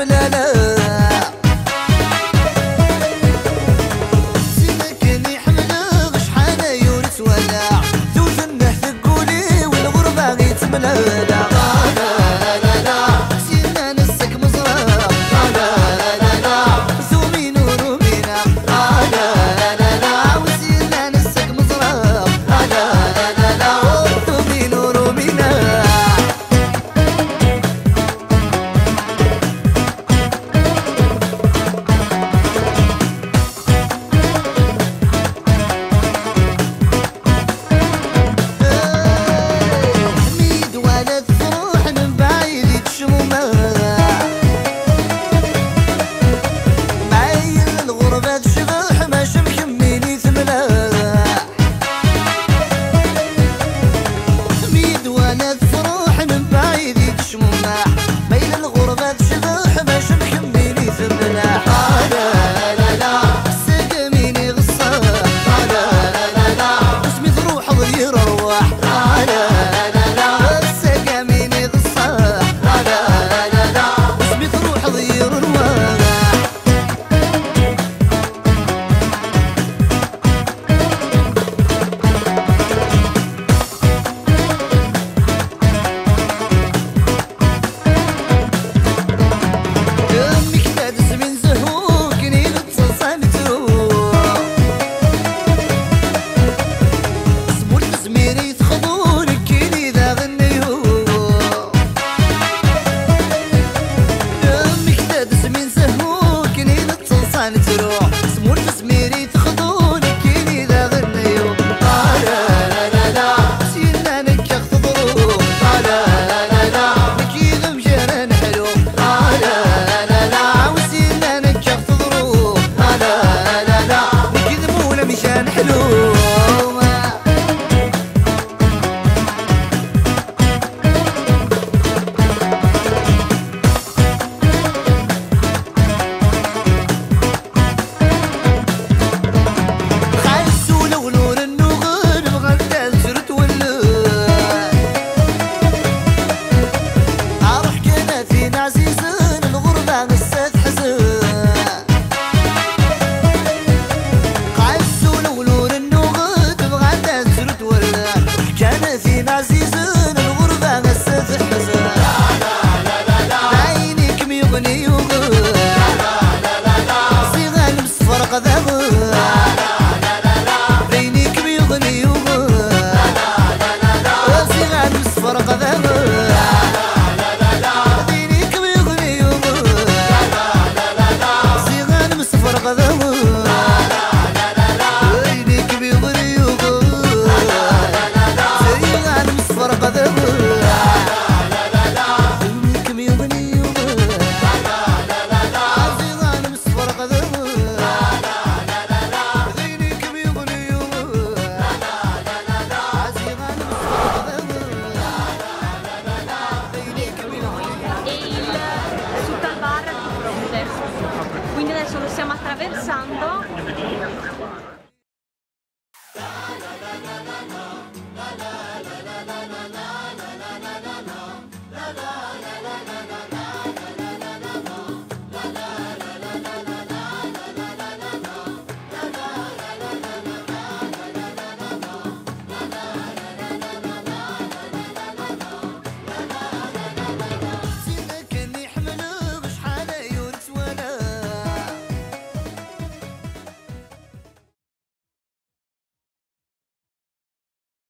quindi adesso تروح. رانا attraversando